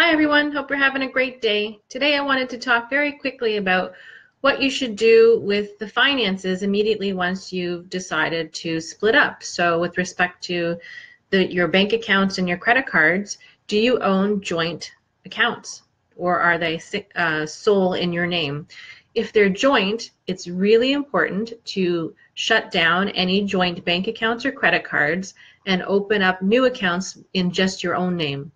Hi everyone, hope you're having a great day. Today I wanted to talk very quickly about what you should do with the finances immediately once you've decided to split up. So with respect to the, your bank accounts and your credit cards, do you own joint accounts or are they uh, sole in your name? If they're joint, it's really important to shut down any joint bank accounts or credit cards and open up new accounts in just your own name.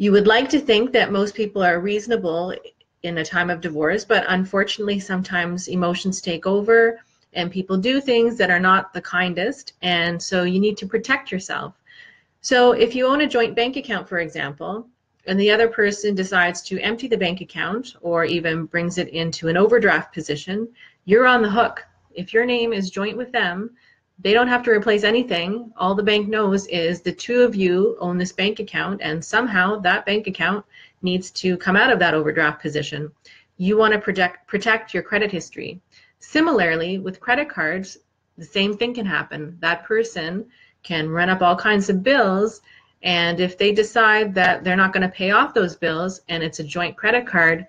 You would like to think that most people are reasonable in a time of divorce, but unfortunately, sometimes emotions take over and people do things that are not the kindest, and so you need to protect yourself. So, if you own a joint bank account, for example, and the other person decides to empty the bank account or even brings it into an overdraft position, you're on the hook. If your name is joint with them, they don't have to replace anything. All the bank knows is the two of you own this bank account, and somehow that bank account needs to come out of that overdraft position. You want to protect, protect your credit history. Similarly, with credit cards, the same thing can happen. That person can run up all kinds of bills, and if they decide that they're not going to pay off those bills and it's a joint credit card,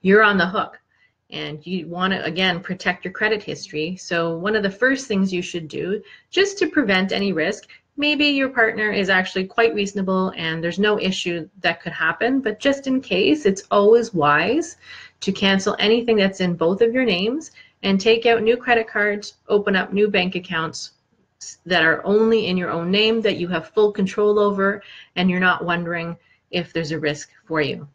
you're on the hook and you want to again protect your credit history. So one of the first things you should do just to prevent any risk maybe your partner is actually quite reasonable and there's no issue that could happen but just in case it's always wise to cancel anything that's in both of your names and take out new credit cards open up new bank accounts that are only in your own name that you have full control over and you're not wondering if there's a risk for you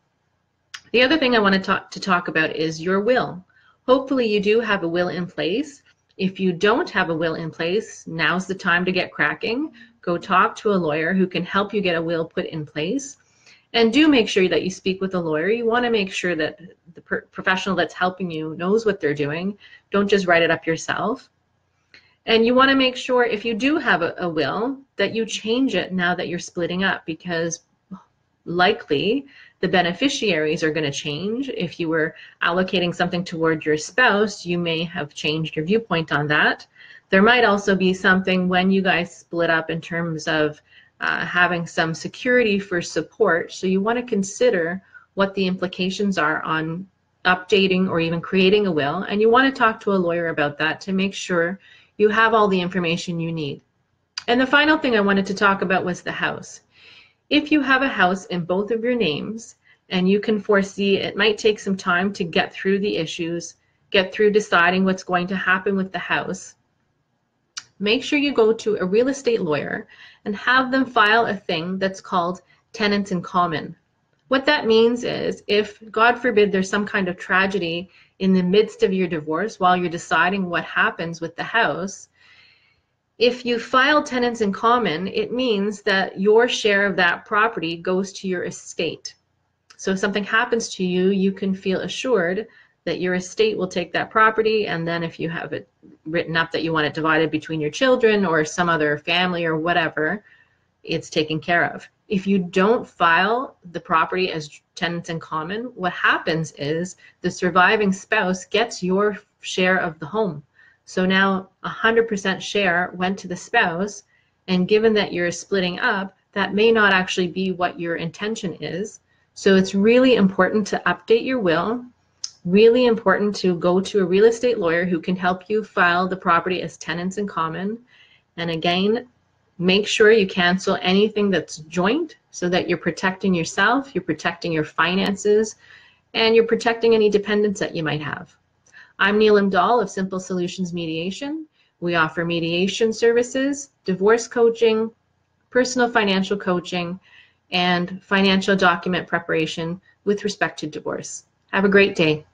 the other thing I want to talk, to talk about is your will. Hopefully you do have a will in place. If you don't have a will in place, now's the time to get cracking. Go talk to a lawyer who can help you get a will put in place. And do make sure that you speak with a lawyer. You want to make sure that the professional that's helping you knows what they're doing. Don't just write it up yourself. And you want to make sure if you do have a, a will that you change it now that you're splitting up because likely the beneficiaries are going to change. If you were allocating something toward your spouse, you may have changed your viewpoint on that. There might also be something when you guys split up in terms of uh, having some security for support. So you want to consider what the implications are on updating or even creating a will. And you want to talk to a lawyer about that to make sure you have all the information you need. And the final thing I wanted to talk about was the house. If you have a house in both of your names and you can foresee it might take some time to get through the issues, get through deciding what's going to happen with the house, make sure you go to a real estate lawyer and have them file a thing that's called tenants in common. What that means is if, God forbid, there's some kind of tragedy in the midst of your divorce while you're deciding what happens with the house, if you file tenants in common, it means that your share of that property goes to your estate. So if something happens to you, you can feel assured that your estate will take that property and then if you have it written up that you want it divided between your children or some other family or whatever, it's taken care of. If you don't file the property as tenants in common, what happens is the surviving spouse gets your share of the home. So now 100% share went to the spouse, and given that you're splitting up, that may not actually be what your intention is. So it's really important to update your will, really important to go to a real estate lawyer who can help you file the property as tenants in common. And again, make sure you cancel anything that's joint so that you're protecting yourself, you're protecting your finances, and you're protecting any dependents that you might have. I'm Neelam Dahl of Simple Solutions Mediation. We offer mediation services, divorce coaching, personal financial coaching, and financial document preparation with respect to divorce. Have a great day.